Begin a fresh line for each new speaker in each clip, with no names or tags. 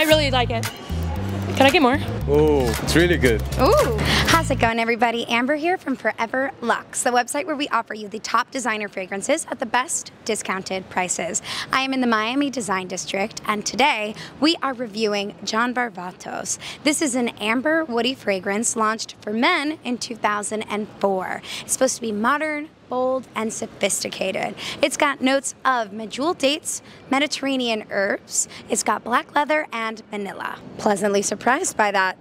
I really like it. Can I get more?
Oh, it's really good.
Ooh. It going, everybody? Amber here from Forever Lux, the website where we offer you the top designer fragrances at the best discounted prices. I am in the Miami Design District, and today we are reviewing John Varvatos. This is an amber woody fragrance launched for men in 2004. It's supposed to be modern, bold, and sophisticated. It's got notes of medjool dates, Mediterranean herbs, it's got black leather, and vanilla. Pleasantly surprised by that.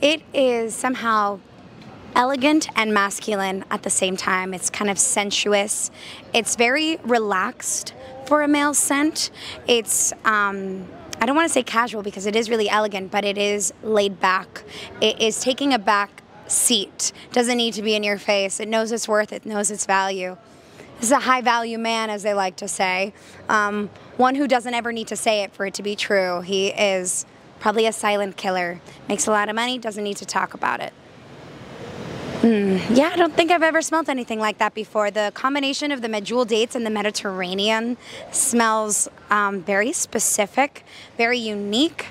It is somehow elegant and masculine at the same time. It's kind of sensuous. It's very relaxed for a male scent. It's, um, I don't want to say casual because it is really elegant, but it is laid back. It is taking a back seat. Doesn't need to be in your face. It knows its worth, it knows its value. This is a high value man, as they like to say. Um, one who doesn't ever need to say it for it to be true. He is probably a silent killer. Makes a lot of money, doesn't need to talk about it. Mm, yeah, I don't think I've ever smelled anything like that before. The combination of the medjool dates and the Mediterranean smells um, very specific, very unique.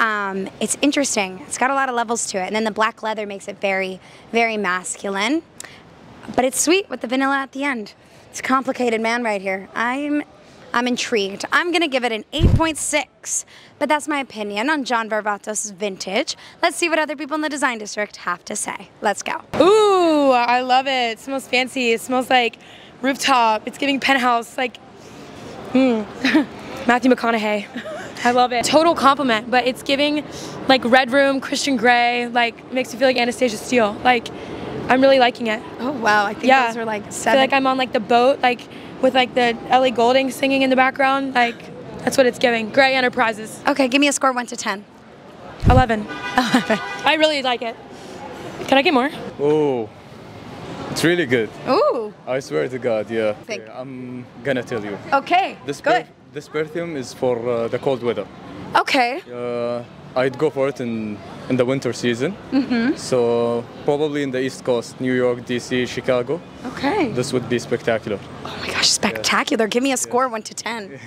Um, it's interesting. It's got a lot of levels to it. And then the black leather makes it very, very masculine. But it's sweet with the vanilla at the end. It's a complicated man right here. I'm I'm intrigued. I'm gonna give it an 8.6, but that's my opinion on John Varvatos' vintage. Let's see what other people in the design district have to say. Let's go.
Ooh, I love it. It smells fancy. It smells like rooftop. It's giving penthouse. Like, hmm, Matthew McConaughey. I love it. Total compliment, but it's giving like Red Room, Christian Grey, like makes me feel like Anastasia Steele. Like, I'm really liking it.
Oh wow, I think
yeah.
those are like
I feel like I'm on like the boat, like with like the Ellie Goulding singing in the background. Like, that's what it's giving. Grey Enterprises.
okay, give me a score one to ten.
11. 11. I really like it. Can I get more?
Oh, it's really good.
Ooh.
I swear to God, yeah.
Thank-
I'm gonna tell you.
Okay.
This
good.
per- this perfume is for uh, the cold weather.
Okay.
Uh, I'd go for it in in the winter season. Mm-hmm. So probably in the East Coast, New York, DC, Chicago.
Okay.
This would be spectacular.
Oh my gosh, spectacular. Give me a score one to ten.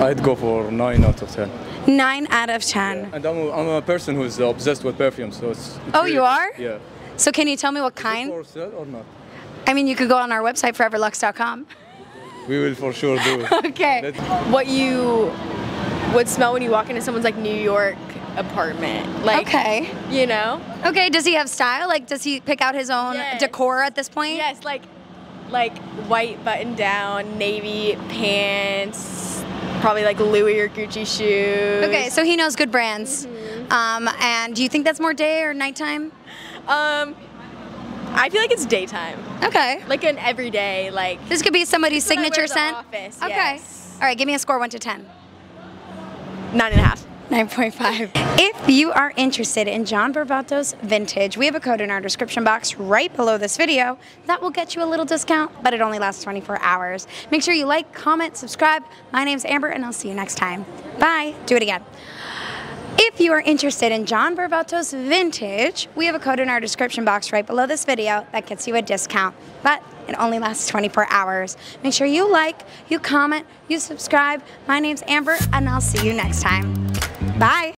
I'd go for nine out of ten.
Nine out of ten.
And I'm a, I'm a person who's obsessed with perfume, so it's. it's
Oh,
really-
you are?
Yeah.
So can you tell me what kind?
for sale or not?
I mean, you could go on our website, foreverlux.com.
We will for sure do it.
Okay.
Let-
what you would smell when you walk into someone's like New York apartment. Like,
Okay.
you know?
Okay, does he have style? Like, does he pick out his own
Yes.
decor at this point?
Yes, like like white button down, navy pants, probably like Louis or Gucci shoes.
Okay, so he knows good brands.
Mm-hmm.
Um, and do you think that's more day or nighttime?
um I feel like it's daytime.
Okay.
Like an everyday like
This could be somebody's
This is what I wear
signature scent.
office,
Okay.
yes.
All right, give me a score one to ten.
nine and a half.
9.5. If you are interested in John Varvatos Vintage, we have a code in our description box right below this video that will get you a little discount, but it only lasts 24 hours. Make sure you like, comment, subscribe. My name's Amber, and I'll see you next time. Bye. Do it again. If you are interested in John Varvatos Vintage, we have a code in our description box right below this video that gets you a discount, but it only lasts 24 hours. Make sure you like, you comment, you subscribe. My name's Amber, and I'll see you next time. Bye.